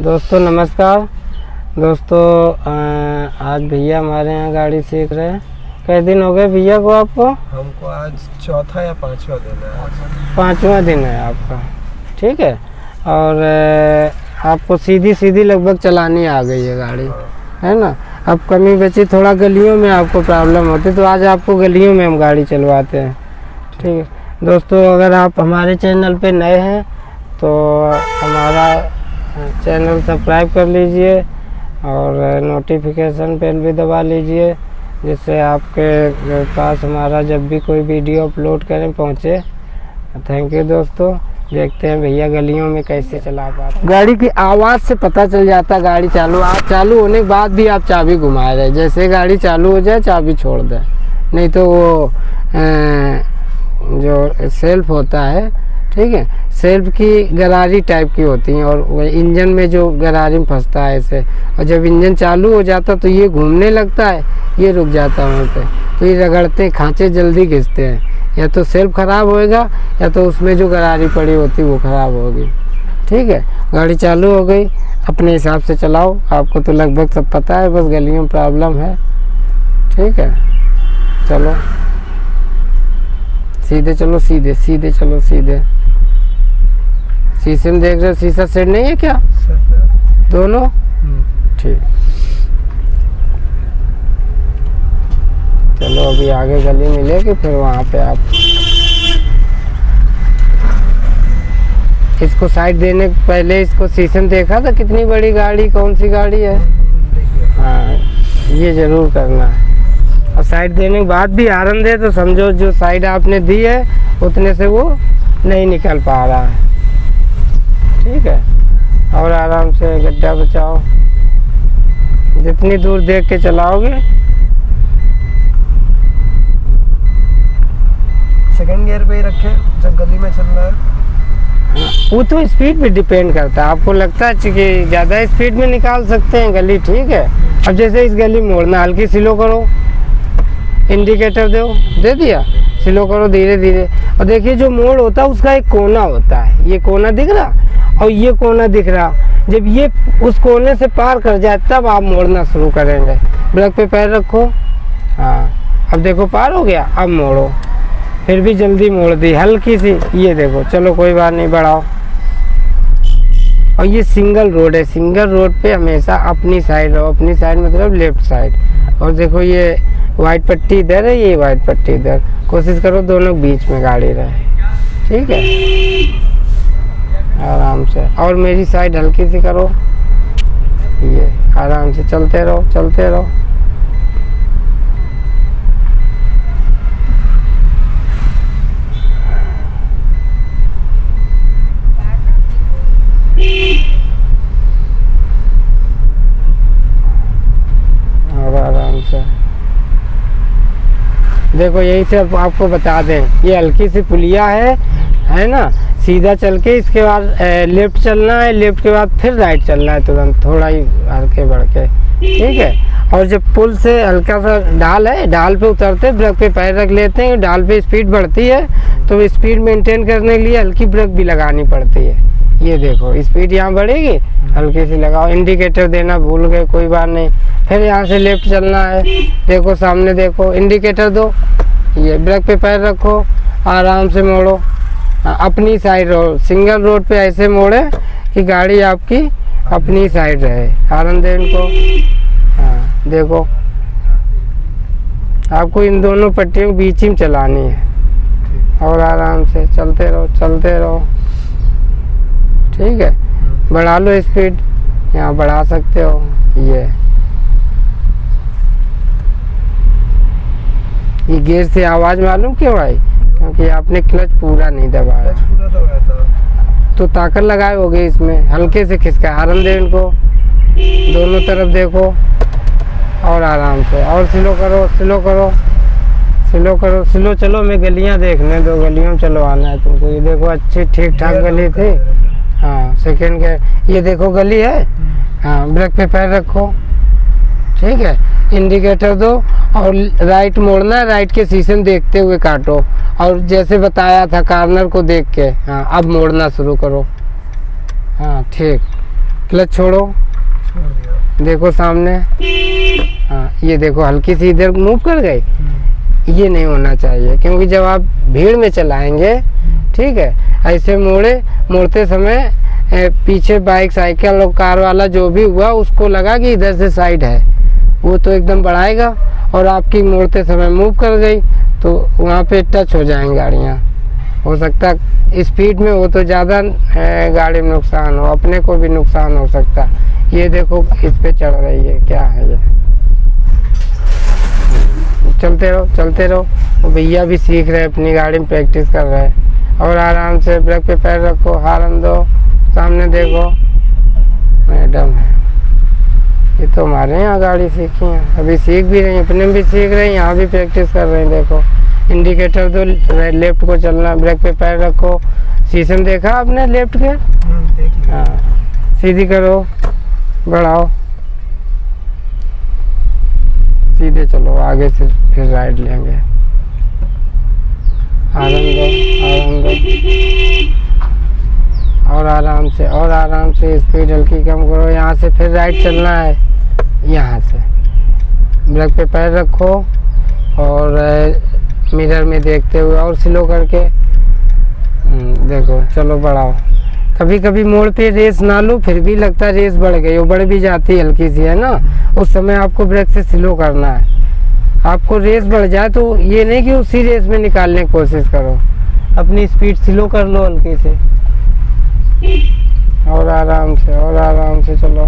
दोस्तों नमस्कार। दोस्तों आज भैया हमारे यहाँ गाड़ी सीख रहे हैं। कई दिन हो गए भैया को आपको? हमको आज चौथा या पांचवा दिन है पाँचवा दिन है आपका। ठीक है? और आपको सीधी सीधी लगभग चलानी आ गई है गाड़ी। है। ना? अब कमी बची थोड़ा गलियों में आपको प्रॉब्लम होती तो आज आपको गलियों में हम गाड़ी चलवाते हैं। ठीक है? दोस्तों अगर आप हमारे चैनल पे नए हैं तो हमारा चैनल सब्सक्राइब कर लीजिए और नोटिफिकेशन बेल भी दबा लीजिए जिससे आपके पास हमारा जब भी कोई वीडियो अपलोड करें पहुँचे। थैंक यू दोस्तों। देखते हैं भैया गलियों में कैसे चला पाते गाड़ी की आवाज़ से पता चल जाता गाड़ी चालू आप चालू होने के बाद भी आप चाबी घुमा रहे जैसे गाड़ी चालू हो जाए चाबी छोड़ दें। नहीं तो वो अ, जो सेल्फ होता है ठीक है? सेल्फ की गरारी टाइप की होती हैं और इंजन में जो गरारी में फंसता है ऐसे। और जब इंजन चालू हो जाता तो ये घूमने लगता है, ये रुक जाता है वहाँ पे। तो ये रगड़ते हैं, खांचे जल्दी घिसते हैं। या तो सेल्फ खराब होएगा, या तो उसमें जो गरारी पड़ी होती वो खराब होगी। ठीक है? गाड़ी चालू हो गई, अपने हिसाब से चलाओ। आपको तो लगभग सब पता है, बस गलियों में प्रॉब्लम है। ठीक है? चलो। सीधे चलो, सीधे सीधे चलो, सीधे। शीशे में देख रहे हो, शीशा सेट नहीं है क्या? दोनों? ठीक। चलो, अभी आगे गली मिलेगी, फिर वहाँ पे आप इसको साइड देने पहले इसको शीशे में देखा था, कितनी बड़ी गाड़ी, कौन सी गाड़ी है? हाँ ये ज़रूर करना है। और साइड देने के बाद भी आरन दे तो समझो जो साइड आपने दी है, उतने से वो नहीं निकल पा रहा है। ठीक है। और आराम से गड्ढा बचाओ। जितनी दूर देख के चलाओगे। सेकंड गियर पे ही रखे जब गली में चल रहा है। वो तो स्पीड पे डिपेंड करता है। आपको लगता है कि ज़्यादा स्पीड में निकाल सकते हैं गली ठीक है। अब जैसे इस गली में मोड़ना हल्की स्लो करो। इंडिकेटर दो। दे दिया। स्लो करो धीरे धीरे। और देखिए जो मोड़ होता है, उसका एक कोना होता है। ये कोना दिख रहा? और ये कोना दिख रहा। जब ये उस कोने से पार कर जाए, तब आप मोड़ना शुरू करेंगे। ब्रेक पे पैर रखो। हाँ। अब देखो, पार हो गया। अब मोड़ो। फिर भी जल्दी मोड़ दी। हल्की सी। ये देखो। चलो, कोई बात नहीं, बढ़ाओ। और ये सिंगल रोड है। सिंगल रोड पे हमेशा अपनी साइड रहो। अपनी साइड मतलब लेफ़्ट साइड। और देखो, ये वाइट पट्टी इधर है, ये वाइट पट्टी इधर। कोशिश करो दोनों बीच में गाड़ी रहे। ठीक है? आराम से। और मेरी साइड हल्की सी करो। ये, आराम से चलते रहो चलते रहो। आराम से। देखो, यही से आपको बता दें। ये हल्की सी पुलिया है है ना? सीधा चल के इसके बाद लेफ़्ट चलना है, लेफ़्ट के बाद फिर राइट चलना है तुरंत, थोड़ा ही हल्के बढ़ के ठीक है? और जब पुल से हल्का सा डाल है, डाल पे उतरते ब्रेक पे पैर रख लेते हैं, डाल पे स्पीड बढ़ती है तो स्पीड मेंटेन करने के लिए हल्की ब्रेक भी लगानी पड़ती है। ये देखो, स्पीड यहाँ बढ़ेगी, हल्की सी लगाओ, इंडिकेटर देना भूल गए, कोई बात नहीं। फिर यहाँ से लेफ़्ट चलना है। देखो, सामने देखो इंडिकेटर दो। ये ब्रेक पे पैर रखो, आराम से मोड़ो। अपनी साइड रहो। सिंगल रोड पे ऐसे मोड़े कि गाड़ी आपकी अपनी साइड रहे। हारन दे इनको। हाँ देखो। आपको इन दोनों पट्टियों के बीच में चलानी है। और आराम से चलते रहो चलते रहो। ठीक है? बढ़ा लो स्पीड यहाँ बढ़ा सकते हो। ये। ये गियर से आवाज़ मालूम क्यों आई? क्योंकि आपने क्लच पूरा नहीं दबाया। तो तो ताकत लगाए होगे इसमें हल्के से खिसका हरन दे इनको। दोनों तरफ़ देखो। और आराम से। और स्लो करो स्लो करो। स्लो करो स्लो चलो। मैं गलियाँ देखने दो। गलियों में चलो आना है तुमको। ये देखो अच्छी ठीक ठाक गली थी। हाँ। सेकेंड के। ये देखो गली है? हाँ ब्रेक पे पैर रखो। ठीक है? इंडिकेटर दो और राइट मोड़ना राइट के शीशे में देखते हुए काटो। और जैसे बताया था कार्नर को देख के हाँ अब मोड़ना शुरू करो। हाँ ठीक। क्लच छोड़ो। देखो सामने। हाँ ये देखो, हल्की सी इधर मूव कर गई। ये नहीं होना चाहिए, क्योंकि जब आप भीड़ में चलाएँगे, ठीक है, ऐसे मोड़े, मोड़ते समय पीछे बाइक साइकिल और कार वाला जो भी हुआ, उसको लगा कि इधर से साइड है। वो तो एकदम बढ़ाएगा और आपकी मोड़ते समय मूव कर गई तो वहाँ पे टच हो जाएँगी गाड़ियाँ। हो सकता स्पीड में हो तो ज़्यादा गाड़ी में नुकसान हो, अपने को भी नुकसान हो सकता ये देखो, इस पर चढ़ रही है, क्या है ये? चलते रहो चलते रहो। भैया भी सीख रहे अपनी गाड़ी में प्रैक्टिस कर रहे हैं। और आराम से ब्रेक पे पैर रखो हारन दो, सामने देखो। मैडम है। ये तो हमारे यहाँ गाड़ी सीखी है। अभी सीख भी रही हैं अपने भी सीख रहे हैं यहाँ भी प्रैक्टिस कर रहे हैं देखो। इंडिकेटर दो लेफ़्ट को चलना ब्रेक पे पैर रखो। शीशे में देखा आपने लेफ़्ट के? हम्म, हाँ। सीधी करो बढ़ाओ। सीधे चलो आगे से फिर राइड लेंगे। आराम दो आराम दो और आराम से और आराम से स्पीड हल्की कम करो। यहाँ से फिर राइट चलना है। यहाँ से। ब्रेक पे पैर रखो और मिरर में देखते हुए और स्लो करके हम्म, देखो चलो बढ़ाओ। कभी कभी मोड़ पे रेस ना लो फिर भी लगता है रेस बढ़ गई वो बढ़ भी जाती है हल्की सी है ना? उस समय आपको ब्रेक से स्लो करना है। आपको रेस बढ़ जाए तो ये नहीं कि उसी रेस में निकालने की कोशिश करो। अपनी स्पीड स्लो कर लो हल्की से। और आराम से और आराम से चलो।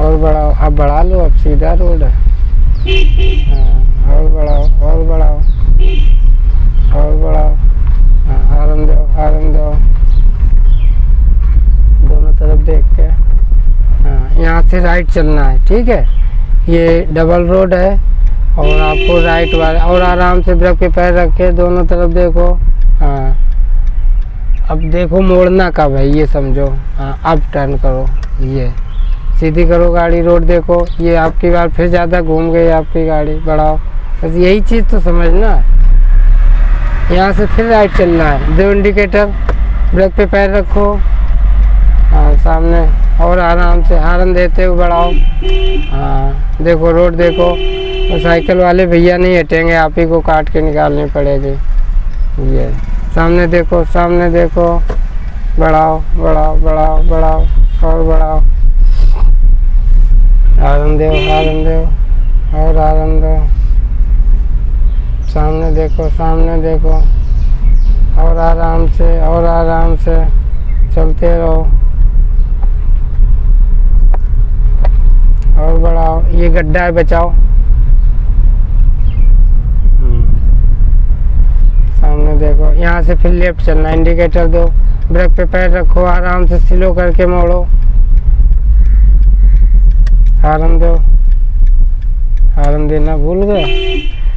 और बढ़ाओ। अब बढ़ा लो अब सीधा रोड है। हाँ, और बढ़ाओ और बढ़ाओ। और बढ़ाओ। हाँ, हारन दो हारन दो। दोनों तरफ़ देख के। हाँ यहाँ से राइट चलना है ठीक है? ये डबल रोड है और आपको राइट वाले और आराम से ब्रेक के पैर रख के दोनों तरफ़ देखो। अब देखो मोड़ना कब है, ये समझो। हाँ अब टर्न करो, ये। सीधी करो गाड़ी, रोड देखो, ये आपकी बार फिर ज़्यादा घूम गई आपकी गाड़ी, बढ़ाओ। बस यही चीज़ तो समझना। यहाँ से फिर राइट चलना है। दो इंडिकेटर ब्रेक पे पैर रखो। हाँ सामने, और आराम से हारन देते हुए बढ़ाओ। हाँ देखो रोड देखो। साइकिल वाले भैया नहीं हटेंगे, आप ही को काट के निकालनी पड़ेगी। ये। सामने देखो सामने देखो। बढ़ाओ बढ़ाओ बढ़ाओ बढ़ाओ, और बढ़ाओ। हारन दो हारन दो, और हारन दो। सामने देखो सामने देखो। और आराम से, और आराम से चलते रहो। और बढ़ाओ। ये गड्ढा है, बचाओ। सामने देखो यहाँ से फिर लेफ़्ट चलना इंडिकेटर दो ब्रेक पे पैर रखो आराम से स्लो करके मोड़ो। हारन दो। हारन देना भूल गए?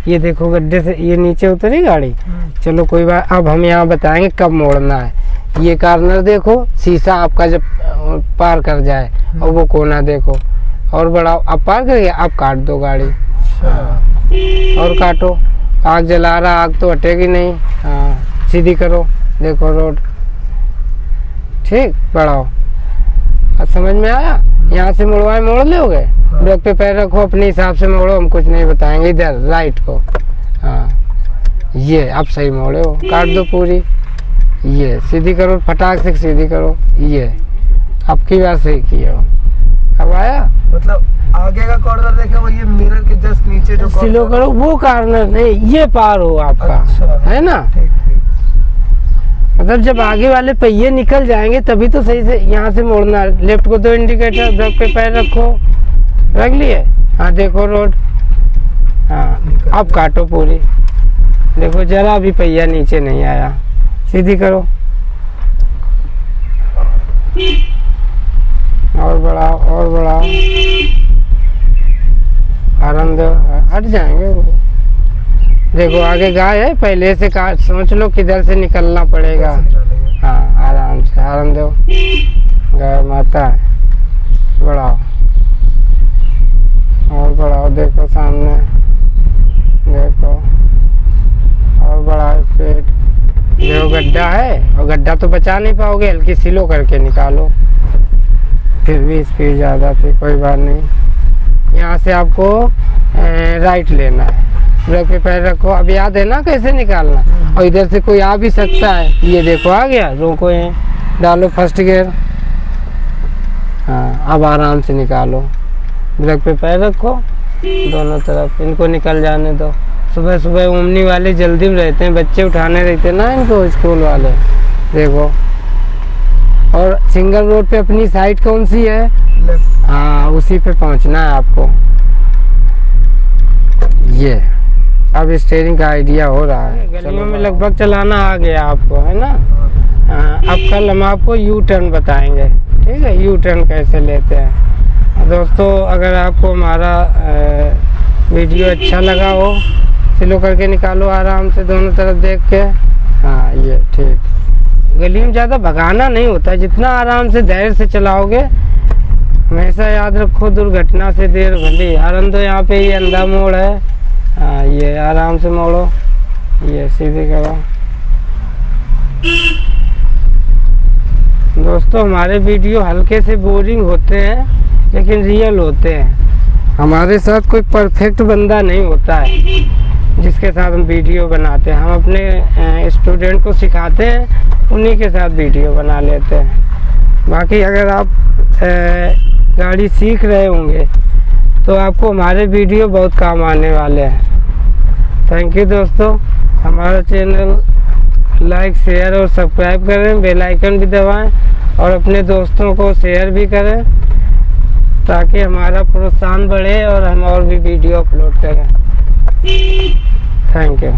ये देखो गड्ढे से ये नीचे उतरी गाड़ी? चलो कोई बात अब हम यहाँ बताएँगे कब मोड़ना है। ये कार्नर देखो शीशा आपका जब पार कर जाए और वो कोना देखो। और बढ़ाओ अब पार कर गया अब काट दो गाड़ी। अच्छा। और काटो। आग जला रहा आग तो हटेगी नहीं। हाँ सीधी करो देखो रोड। ठीक बढ़ाओ। अब समझ में आया? यहाँ से मुड़वाए मोड़ लोगे? ब्रेक पे पैर रखो अपने हिसाब से मोड़ो हम कुछ नहीं बताएँगे। इधर राइट को। हाँ। ये अब सही मोड़े हो। काट दो पूरी। ये सीधी करो फटाक से सीधी करो। ये अब की बार सही किए हो। अब आया? मतलब आगे का कॉर्नर देखे वो ये मिरर के जस्ट नीचे जो स्लो करो वो कार्नर नहीं ये पार हो आपका अच्छा। है ना? ठीक ठीक। मतलब जब आगे वाले पहिए निकल जाएँगे तभी तो सही से यहाँ से मोड़ना लेफ़्ट को दो इंडिकेटर ब्रेक पे पैर रखो। रख लिए? हाँ देखो रोड हाँ अब काटो पूरी। देखो जरा भी पहिया नीचे नहीं आया। सीधी करो। और बढ़ाओ और बढ़ाओ आराम दो हट जाएँगे देखो आगे गाय है पहले से काट सोच लो किधर से निकलना पड़ेगा। हाँ आराम से आराम दो गाय माता है बढ़ाओ और बढ़ाओ देखो सामने। देखो। और बढ़ाओ स्पीड। देखो गड्ढा गड्ढा है और गड्ढा तो बचा नहीं पाओगे हल्की सिलो करके निकालो। फिर भी स्पीड ज़्यादा थी, कोई बात नहीं। यहाँ से आपको राइट लेना है। ब्रेक पे पैर रखो। अब याद है ना कैसे निकालना? और इधर से कोई आ भी सकता है। ये देखो, आ गया। रोको ये। डालो फ़र्स्ट गियर हाँ अब आराम से निकालो। ब्रेक पे पैर रखो। दोनों तरफ़। इनको निकल जाने दो। सुबह सुबह उमनी वाले जल्दी में रहते हैं। बच्चे उठाने रहते हैं ना इनको स्कूल वाले। देखो। और सिंगल रोड पे अपनी साइड कौन सी है? हाँ उसी पे पहुँचना है आपको। ये अब स्टेयरिंग का आइडिया हो रहा है। गलियों में लगभग चलाना आ गया आपको है ना? हाँ, अब कल हम आपको यू टर्न बताएँगे। ठीक है यू टर्न कैसे लेते हैं। दोस्तों अगर आपको हमारा वीडियो अच्छा लगा हो स्लो करके निकालो आराम से दोनों तरफ़ देख के। हाँ ये ठीक। गली में ज़्यादा भगाना नहीं होता। जितना आराम से धैर्य से चलाओगे, हमेशा याद रखो दुर्घटना से देर भली। आरम यहाँ पे ये अंधा मोड़ है। हाँ ये आराम से मोड़ो। ये सीधे करो। दोस्तों, हमारे वीडियो हल्के से बोरिंग होते हैं, लेकिन रियल होते हैं। हमारे साथ कोई परफेक्ट बंदा नहीं होता है, जिसके साथ हम वीडियो बनाते हैं। हम अपने स्टूडेंट को सिखाते हैं उन्हीं के साथ वीडियो बना लेते हैं। बाकी अगर आप गाड़ी सीख रहे होंगे तो आपको हमारे वीडियो बहुत काम आने वाले हैं। थैंक यू दोस्तों। हमारा चैनल लाइक शेयर और सब्सक्राइब करें बेल आइकन भी दबाएँ और अपने दोस्तों को शेयर भी करें, ताकि हमारा प्रोत्साहन बढ़े और हम और भी वीडियो अपलोड करें। Thank you